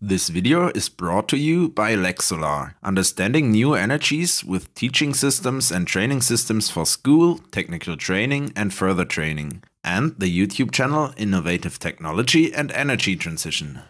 This video is brought to you by leXsolar, understanding new energies with teaching systems and training systems for school, technical training and further training, and the YouTube channel Innovative Technology and Energy Transition.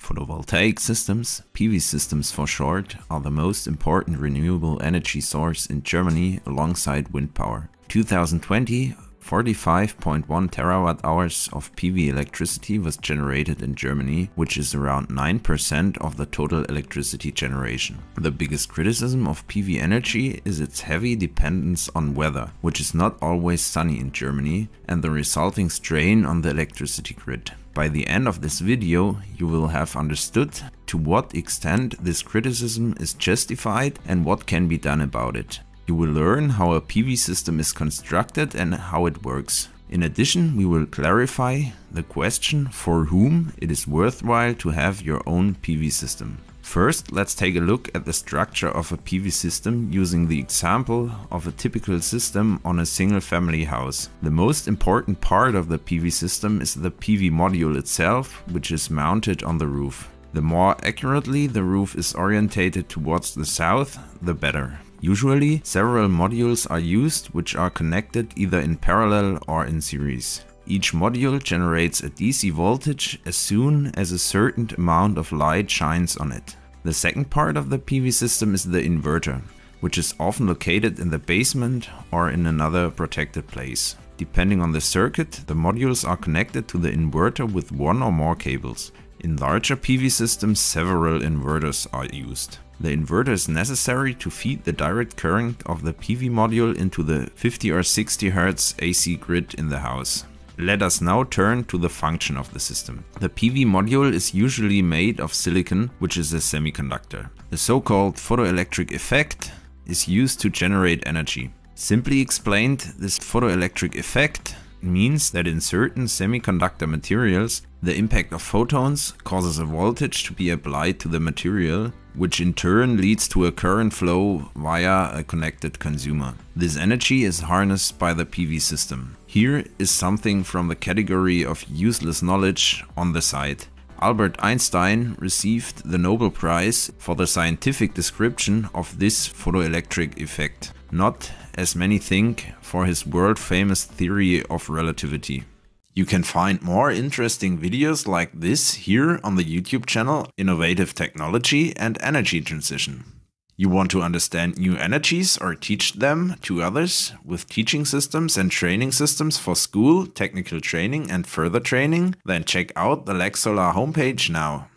Photovoltaic systems, PV systems for short, are the most important renewable energy source in Germany alongside wind power. 2020 45.1 terawatt hours of PV electricity was generated in Germany, which is around 9% of the total electricity generation. The biggest criticism of PV energy is its heavy dependence on weather, which is not always sunny in Germany, and the resulting strain on the electricity grid. By the end of this video, you will have understood to what extent this criticism is justified and what can be done about it. You will learn how a PV system is constructed and how it works. In addition, we will clarify the question for whom it is worthwhile to have your own PV system. First, let's take a look at the structure of a PV system using the example of a typical system on a single family house. The most important part of the PV system is the PV module itself, which is mounted on the roof. The more accurately the roof is orientated towards the south, the better. Usually, several modules are used which are connected either in parallel or in series. Each module generates a DC voltage as soon as a certain amount of light shines on it. The second part of the PV system is the inverter, which is often located in the basement or in another protected place. Depending on the circuit, the modules are connected to the inverter with one or more cables. In larger PV systems, several inverters are used. The inverter is necessary to feed the direct current of the PV module into the 50 or 60 Hz AC grid in the house. Let us now turn to the function of the system. The PV module is usually made of silicon, which is a semiconductor. The so-called photoelectric effect is used to generate energy. Simply explained, this photoelectric effect means that in certain semiconductor materials, the impact of photons causes a voltage to be applied to the material, which in turn leads to a current flow via a connected consumer. This energy is harnessed by the PV system. Here is something from the category of useless knowledge on the side. Albert Einstein received the Nobel Prize for the scientific description of this photoelectric effect, not, as many think, for his world famous theory of relativity. You can find more interesting videos like this here on the YouTube channel Innovative Technology and Energy Transition. You want to understand new energies or teach them to others with teaching systems and training systems for school, technical training and further training? Then check out the LEXsolar homepage now.